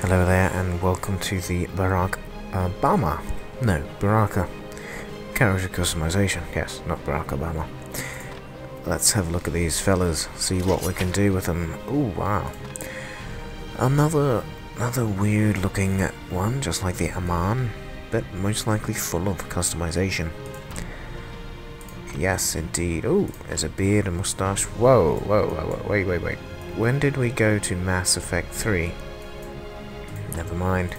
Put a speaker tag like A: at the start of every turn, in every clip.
A: Hello there and welcome to the Barack Obama. No, Baraka. Uh, Character customization. Yes, not Barack Obama. Let's have a look at these fellas, see what we can do with them. Oh wow. Another another weird looking one, just like the Aman, but most likely full of customization. Yes, indeed. Oh, there's a beard and mustache. Whoa, whoa, whoa, whoa, wait, wait, wait. When did we go to Mass Effect 3? Never mind.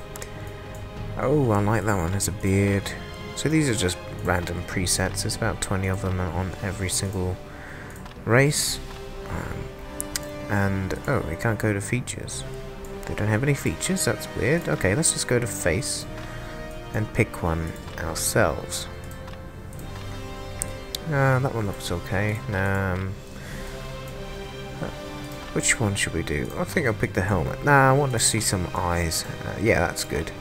A: Oh, I like that one. Has a beard. So these are just random presets. There's about 20 of them on every single race. Um, and, oh, we can't go to features. They don't have any features? That's weird. Okay, let's just go to face and pick one ourselves. Uh, that one looks okay. Um, which one should we do? I think I'll pick the helmet. Nah, I want to see some eyes. Uh, yeah, that's good.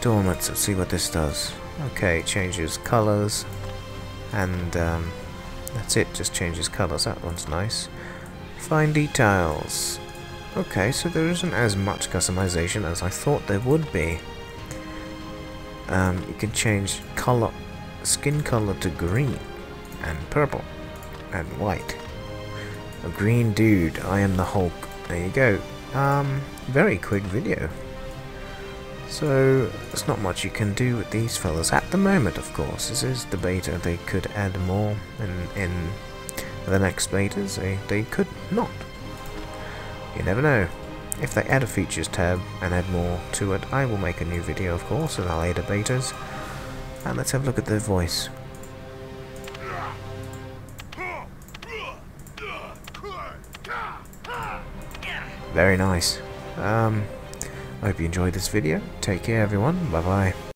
A: Dormants, let's see what this does. Okay, changes colours. And um, that's it, just changes colours. That one's nice. Fine details. Okay, so there isn't as much customization as I thought there would be. Um, you can change color, skin color to green, and purple, and white. A green dude, I am the Hulk. There you go. Um, very quick video. So, there's not much you can do with these fellas at the moment, of course. This is the beta. They could add more in, in the next betas. They, they could not. You never know. If they add a features tab and add more to it, I will make a new video, of course, in our later betas. And let's have a look at their voice. Very nice. Um, I hope you enjoyed this video. Take care, everyone. Bye-bye.